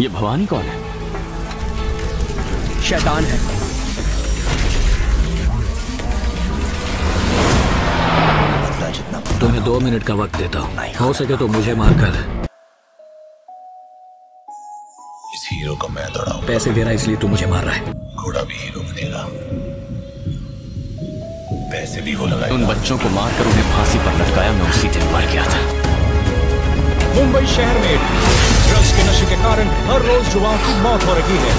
ये भवानी कौन है? शैतान है। तुम्हें दो मिनट का वक्त देता हूँ। हो सके तो मुझे मारकर। इस हीरो को मैं दौड़ाऊं पैसे दे रहा है इसलिए तू मुझे मार रहा है। घोड़ा भी हीरो बनेगा। पैसे भी वो उन बच्चों को मारकर उन्हें फांसी पर लटकाया मैं उसी दिन मर गया था। मुंबई शहर में ड्रग्स के नशे के कारण हर रोज युवाओं की मौत हो रही है।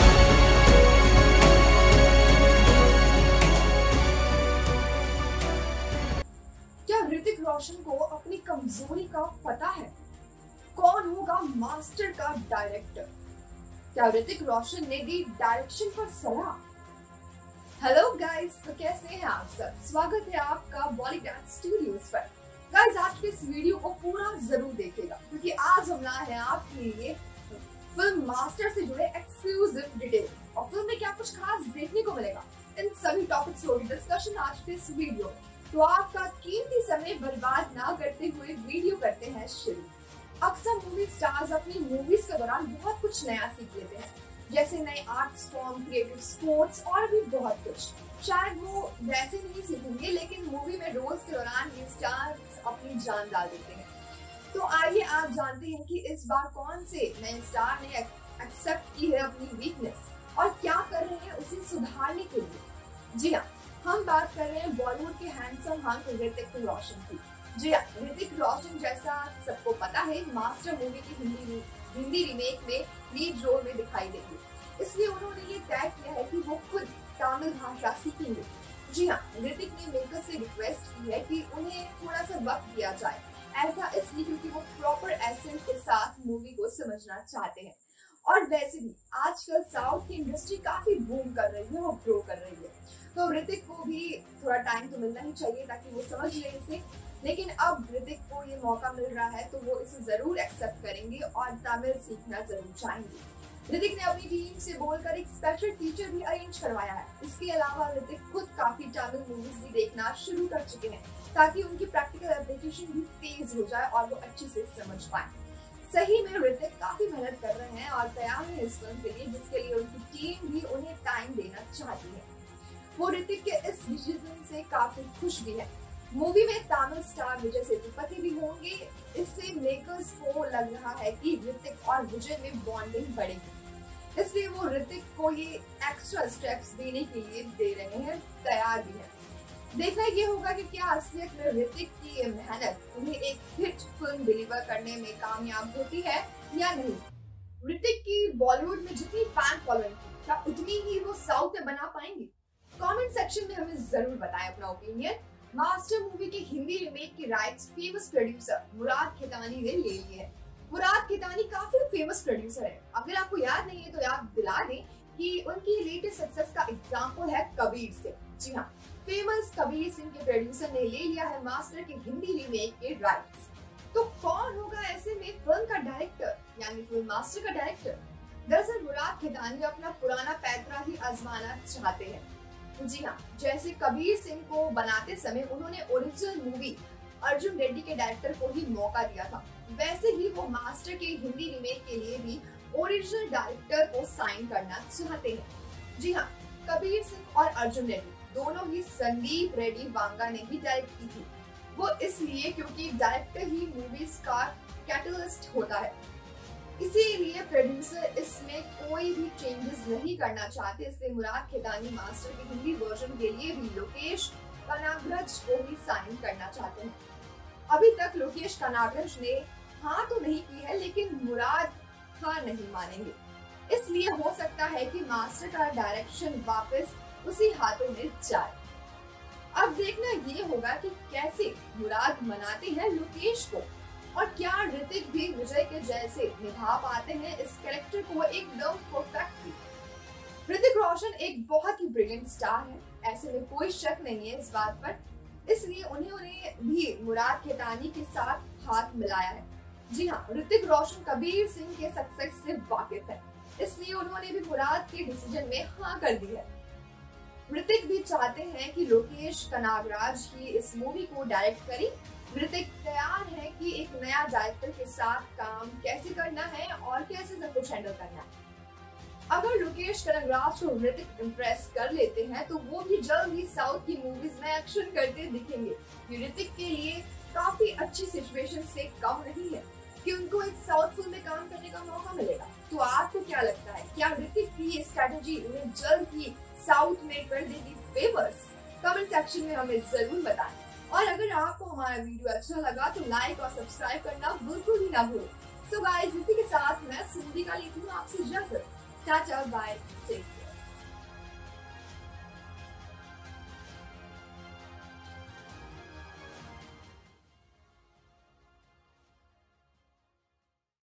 क्या ऋतिक रोशन को अपनी कमज़ोरी का पता है? कौन होगा मास्टर का डायरेक्टर क्या ऋतिक रोशन ने दी डायरेक्शन पर सलाह हेलो गाइस तो कैसे हैं आप सब? स्वागत है आपका बॉलीवुड स्टूडियोज पर। गाइस आज के इस वीडियो को पूरा ज़रूर देखिएगा, क्योंकि आज हम लाए हैं आपके लिए फ़िल्म मास्टर से जुड़े एक्सक्लूसिव डिटेल्स और फ़िल्म में क्या कुछ खास देखने को मिलेगा, इन सभी टॉपिक्स होगी डिस्कशन आज के इस वीडियो तो आपका कीमती समय बर्बाद ना करते हुए वीडियो करते हैं शुरू। अक्सर मूवी स्टार्स अपनी मूवीज़ के दौरान बहुत कुछ नया सीख लेते हैं, जैसे नए आर्ट्स फॉर्म क्रिएटिव स्पोर्ट्स और भी बहुत कुछ। शायद वो वैसे नहीं सीखेंगे, लेकिन मूवी में रोल्स के दौरान ये स्टार्स अपनी जान डाल देते हैं। तो आइए आप जानते हैं कि इस बार कौन से नए स्टार ने एक्सेप्ट की है अपनी वीकनेस और क्या कर रहे हैं उसे सुधारने के लिए। जी हाँ हम बात कर रहे हैं बॉलीवुड के हैंडसम हंक ऋतिक रोशन की। जी हाँ ऋतिक रोशन जैसा सबको पता है मास्टर मूवी की हिंदी हिंदी रीमेक में लीड रोल में दिखाई देंगे। तमिल भाषा सीखेंगे जी हाँ ऋतिक ने मेकर्स से रिक्वेस्ट की है कि उन्हें थोड़ा सा वक्त दिया जाए। ऐसा इसलिए क्योंकि वो प्रॉपर एसेंस के साथ मूवी को समझना चाहते हैं। और वैसे भी, आजकल साउथ की इंडस्ट्री काफ़ी बूम कर रही है और ग्रो कर रही है। तो ऋतिक को भी थोड़ा टाइम तो मिलना ही चाहिए ताकि वो समझ ले इसे। लेकिन अब ऋतिक को ये मौका मिल रहा है तो वो इसे ज़रूर एक्सेप्ट करेंगे और तमिल सीखना ज़रूर चाहेंगे। ऋतिक ने अपनी टीम से बोलकर एक स्पेशल टीचर भी अरेंज करवाया है। इसके अलावा ऋतिक खुद काफ़ी तमिल मूवीज़ भी देखना शुरू कर चुके हैं, ताकि उनकी प्रैक्टिकल एप्लीकेशन भी तेज हो जाए और वो अच्छे से समझ पाए। सही में ऋतिक काफ़ी मेहनत कर रहे हैं और तैयार है इस फ़िल्म के लिए, जिसके लिए उनकी टीम भी उन्हें टाइम देना चाहती है। वो ऋतिक के इस डिसीज़न से काफ़ी खुश भी है। मूवी में तमिल स्टार विजय सेतुपति भी होंगे। इससे मेकर्स को लग रहा है कि ऋतिक और विजय में बॉन्डिंग बढ़ेगी। इसलिए वो ऋतिक को ये एक्स्ट्रा स्टेप्स देने के लिए दे रहे हैं, तैयार भी है। देखना ये होगा कि क्या असलियत में ऋतिक की ये मेहनत उन्हें एक हिट फ़िल्म डिलीवर करने में कामयाब होती है या नहीं। ऋतिक की बॉलीवुड में जितनी फ़ैन फॉलोइंग थी, क्या उतनी ही वो साउथ में बना पाएँगे? कमेंट सेक्शन में हमें ज़रूर बताएँ अपना ओपिनियन मास्टर मूवी के हिंदी रिमेक की rights famous producer Murad Khetani ने ले लिए हैं। मुराद खेतानी काफ़ी फ़ेमस प्रोड्यूसर है। अगर आपको याद नहीं है तो याद दिला दें कि उनकी लेटेस्ट सक्सेस का एग्जांपल है कबीर सिंह। जी हाँ फ़ेमस कबीर सिंह के प्रोड्यूसर ने ले लिया है मास्टर के हिंदी रीमेक के राइट्स तो कौन होगा ऐसे में फ़िल्म का डायरेक्टर यानी फ़िल्म मास्टर का डायरेक्टर दरअसल मुराद खेतानी अपना पुराना पैतरा ही आजमाना चाहते हैं। जी हाँ जैसे कबीर सिंह को बनाते समय उन्होंने ओरिजिनल मूवी अर्जुन रेड्डी के डायरेक्टर को ही मौका दिया था। वैसे ही वो मास्टर के हिंदी रीमेक के लिए भी ओरिजिनल डायरेक्टर को साइन करना चाहते हैं। जी हाँ कबीर सिंह और अर्जुन रेड्डी, दोनों ही संदीप रेड्डी वांगा ने ही डायरेक्ट की थी। वो इसलिए क्योंकि डायरेक्टर ही मूवीज़ का कैटलिस्ट होता है। इसीलिए प्रोड्यूसर इसमें कोई भी चेंजेस नहीं करना चाहते, इसलिए मुराद खेतानी मास्टर के हिंदी वर्जन के लिए भी लोकेश कनागरज को ही साइन करना चाहते हैं। अभी तक लोकेश कनागरज ने हाँ तो नहीं की है, लेकिन मुराद हाँ नहीं मानेंगे। इसलिए हो सकता है कि मास्टर का डायरेक्शन वापस उसी हाथों में जाए। अब देखना ये होगा कि कैसे मुराद मनाते हैं लोकेश को, और क्या ऋतिक भी विजय के जैसे निभा पाते हैं इस कैरेक्टर को एकदम परफेक्टली ऋतिक रोशन एक बहुत ही ब्रिलियंट स्टार है, ऐसे में कोई शक नहीं है इस बात पर। इसलिए उन्हें उन्हें भी मुराद खेतानी के साथ हाथ मिलाया है। जी हाँ ऋतिक रोशन कबीर सिंह के सक्सेस से वाकिफ है। इसलिए उन्होंने भी मुराद के डिसीज़न में हाँ कर दी है। ऋतिक भी चाहते हैं कि लोकेश कनागराज ही इस मूवी को डायरेक्ट करें। ऋतिक तैयार है कि एक नया डायरेक्टर के साथ काम कैसे करना है और कैसे सब कुछ हैंडल करना है। अगर लोकेश कनगराज को ऋतिक इम्प्रेस कर लेते हैं तो वो भी जल्द ही साउथ की मूवीज़ में एक्शन करते दिखेंगे। ये ऋतिक के लिए काफ़ी अच्छी सिचुएशन से कम नहीं है। कि उनको एक साउथ फ़िल्म में काम करने का मौका मिलेगा। तो आपको क्या लगता है, क्या ऋतिक की ये स्ट्रेटेजी उन्हें जल्द ही साउथ में कर देगी फेवर्स कमेंट सेक्शन में हमें ज़रूर बताएँ। और अगर आपको हमारा वीडियो अच्छा लगा तो लाइक और सब्सक्राइब करना बिल्कुल भी ना भूलें। सो गाइस इसी के साथ मैं सुंदी का लेती हूँ आपसे इजाज़त। Tata, bye. Take